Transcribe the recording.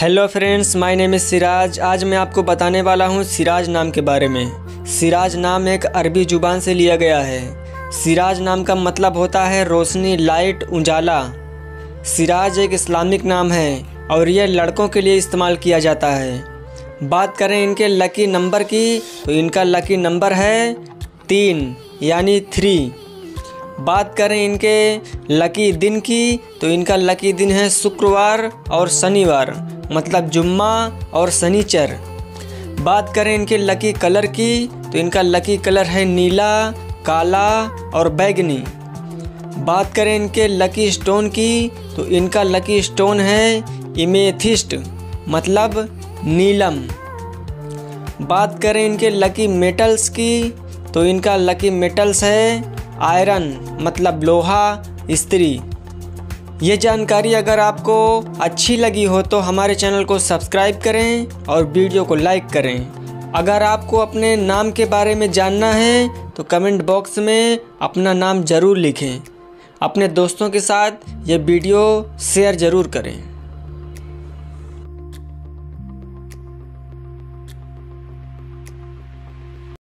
Hello friends my name is Siraj आज मैं आपको बताने वाला हूँ सिराज नाम के बारे में। सिराज नाम एक अरबी ज़ुबान से लिया गया है। सिराज नाम का मतलब होता है रोशनी लाइट उजाला। सिराज एक इस्लामिक नाम है और यह लड़कों के लिए इस्तेमाल किया जाता है। बात करें इनके लकी नंबर की तो इनका लकी नंबर है तीन, यानी थ्री बात करें इनके लकी दिन की तो इनका लकी दिन है शुक्रवार और शनिवार मतलब जुम्मा और शनिचर। बात करें इनके लकी कलर की तो इनका लकी कलर है नीला, काला और बैगनी। बात करें इनके लकी स्टोन की तो इनका लकी स्टोन है इमेथिस्ट मतलब नीलम। बात करें इनके लकी मेटल्स की तो इनका लकी मेटल्स है आयरन मतलब लोहा, स्त्री। ये जानकारी अगर आपको अच्छी लगी हो तो हमारे चैनल को सब्सक्राइब करें और वीडियो को लाइक करें। अगर आपको अपने नाम के बारे में जानना है तो कमेंट बॉक्स में अपना नाम ज़रूर लिखें। अपने दोस्तों के साथ ये वीडियो शेयर ज़रूर करें।